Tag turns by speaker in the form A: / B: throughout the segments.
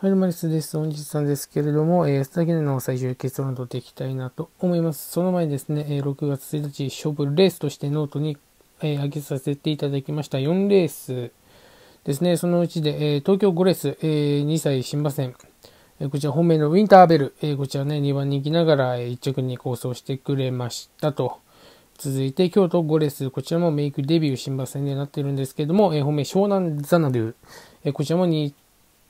A: はい、マリスです。本日なんですけれども、えー、安田記念の最終結論を取っていきたいなと思います。その前にですね、えー、6月1日、勝負レースとしてノートに、えー、上げさせていただきました4レースですね。そのうちで、えー、東京5レース、えー、2歳新馬戦、えー、こちら本命のウィンターベル、えー、こちらね、2番人気ながら、えー、1着に好走してくれましたと。続いて、京都5レース、こちらもメイクデビュー新馬戦になっているんですけれども、えー、本命湘南ザナドゥ、えー、こちらも2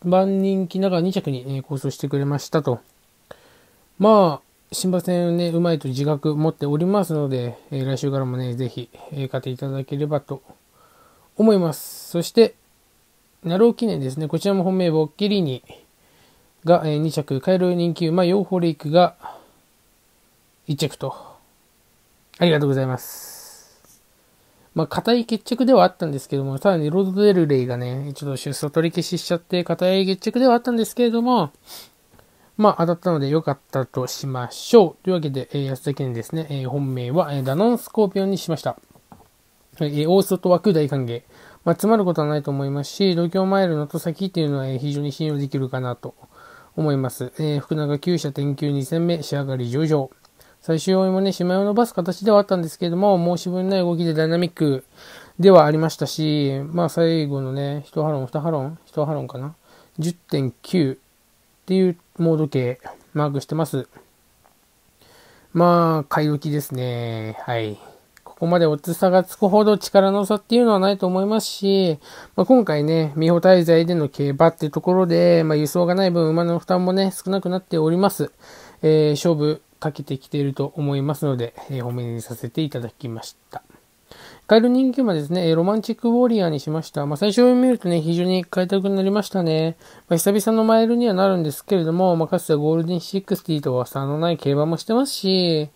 A: 番人気ながら2着に、えー、構想してくれましたと。まあ、新馬戦ね、うまいと自覚持っておりますので、えー、来週からもね、ぜひ、えー、買っていただければと思います。そして、ナロー記念ですね。こちらも本命ボッケリーニが、えー、2着、カエル人気馬、ヨーホレイクが1着と。ありがとうございます。まあ、硬い決着ではあったんですけども、ただにロードデルレイがね、ちょっと出走取り消ししちゃって、硬い決着ではあったんですけれども、まあ、当たったので良かったとしましょう。というわけで、えー、安田県ですね、えー、本命は、えー、ダノンスコーピオンにしました。えー、大外枠大歓迎。まあ、詰まることはないと思いますし、東京マイルの戸先っていうのは、えー、非常に信用できるかなと思います。えー、福永9社転級2戦目、仕上がり上々。最終追いもね、島を伸ばす形ではあったんですけれども、申し分ない動きでダイナミックではありましたし、まあ最後のね、1ハロン、2ハロン、1ハロンかな ?10.9 っていうモード計マークしてます。まあ、買い置きですね。はい。ここまで落ち差がつくほど力の差っていうのはないと思いますし、まあ、今回ね、美穂滞在での競馬っていうところで、まあ、輸送がない分馬の負担もね、少なくなっております。えー、勝負かけてきていると思いますので、えー、褒めにさせていただきました。カエル人気馬ですね、ロマンチックウォーリアーにしました。まあ、最初を見るとね、非常に買いたくなりましたね。まあ、久々のマイルにはなるんですけれども、まあ、かつてはゴールデン60とは差のない競馬もしてますし、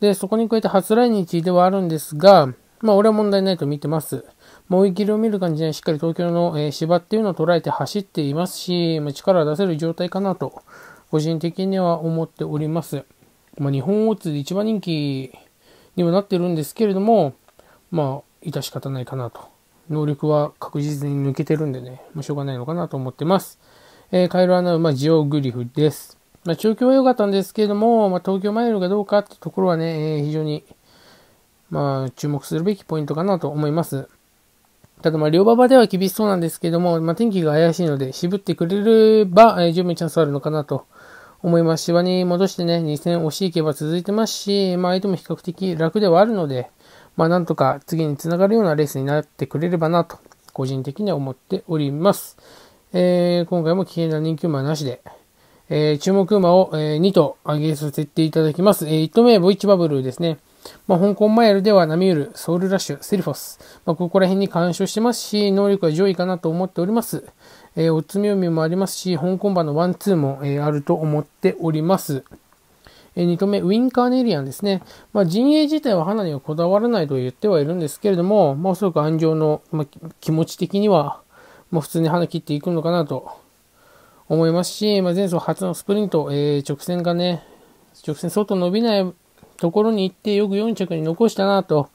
A: で、そこに加えて初来日ではあるんですが、まあ、俺は問題ないと見てます。もう追い切りを見る感じでしっかり東京の、えー、芝っていうのを捉えて走っていますし、まあ、力を出せる状態かなと、個人的には思っております。まあ、日本オーツで一番人気にはなってるんですけれども、まあ、致し方ないかなと。能力は確実に抜けてるんでね、まあ、しょうがないのかなと思ってます。えー、カイロアナウマジオグリフです。まあ、調教は良かったんですけれども、まあ、東京マイルがどうかってところはね、えー、非常に、まあ、注目するべきポイントかなと思います。ただ、まあ、両馬場では厳しそうなんですけども、まあ、天気が怪しいので、渋ってくれれば、えー、十分チャンスあるのかなと思います。芝に戻してね、2戦惜しい競馬続いてますし、まあ相手も比較的楽ではあるので、まあなんとか次に繋がるようなレースになってくれればなと、個人的には思っております。えー、今回も危険な人気馬なしで、えー、注目馬を、えー、2と上げさせていただきます。えー、1頭目、ボイチバブルですね。まあ、香港マイルではナミュール、ソウルラッシュ、セリフォス。まあ、ここら辺に干渉してますし、能力は上位かなと思っております。えー、おつみ読みもありますし、香港版のワンツーも、えー、あると思っております。えー、2度目、ウィンカーネリアンですね。まあ、陣営自体は花にはこだわらないと言ってはいるんですけれども、まあ、おそらく安城の、まあ、気持ち的には、まあ、普通に花切っていくのかなと思いますし、まあ、前走初のスプリント、えー、直線がね、直線相当伸びないところに行ってよく4着に残したなと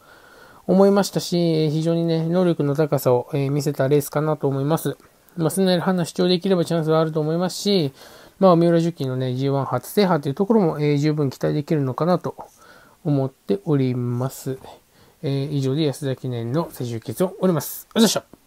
A: 思いましたし、非常にね、能力の高さを、え、見せたレースかなと思います。まあ、すんなり判断主張できればチャンスはあると思いますし、まあ、三浦樹輝のね、G1 初制覇というところも、えー、十分期待できるのかなと思っております。えー、以上で安田記念の最終決を終わります。ありがとうございました。